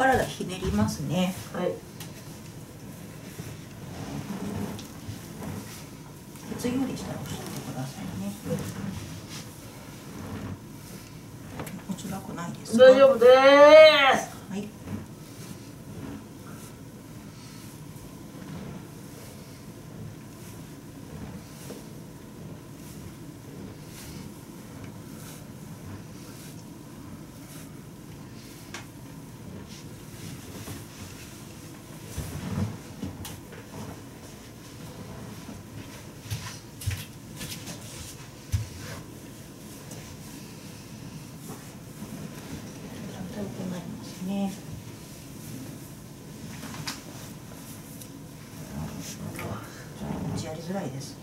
体ひねりますね。はい。ケツよりしたら押してくださいね。くないですか？大丈夫ですはい痛くなりますね。持ちやりづらいです。